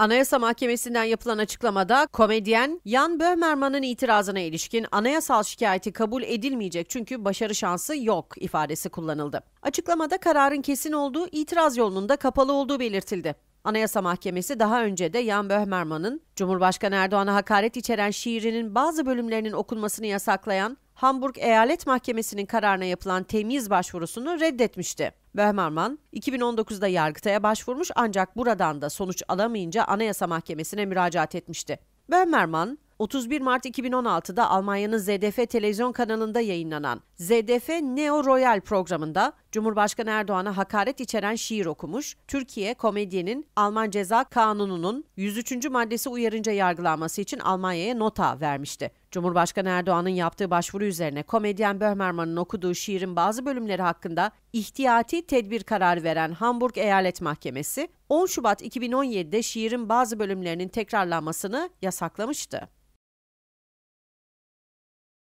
Anayasa Mahkemesi'nden yapılan açıklamada komedyen Jan Böhmermann'ın itirazına ilişkin anayasal şikayeti kabul edilmeyecek çünkü başarı şansı yok ifadesi kullanıldı. Açıklamada kararın kesin olduğu, itiraz yolunun da kapalı olduğu belirtildi. Anayasa Mahkemesi daha önce de Jan Böhmermann'ın Cumhurbaşkanı Erdoğan'a hakaret içeren şiirinin bazı bölümlerinin okunmasını yasaklayan Hamburg Eyalet Mahkemesi'nin kararına yapılan temyiz başvurusunu reddetmişti. Böhmermann 2019'da Yargıtay'a başvurmuş ancak buradan da sonuç alamayınca Anayasa Mahkemesi'ne müracaat etmişti. Böhmermann 31 Mart 2016'da Almanya'nın ZDF televizyon kanalında yayınlanan ZDF Neo Royal programında Cumhurbaşkanı Erdoğan'a hakaret içeren şiir okumuş, Türkiye komedyenin Alman Ceza Kanunu'nun 103. maddesi uyarınca yargılanması için Almanya'ya nota vermişti. Cumhurbaşkanı Erdoğan'ın yaptığı başvuru üzerine komedyen Böhmermann'ın okuduğu şiirin bazı bölümleri hakkında ihtiyati tedbir kararı veren Hamburg Eyalet Mahkemesi 10 Şubat 2017'de şiirin bazı bölümlerinin tekrarlanmasını yasaklamıştı.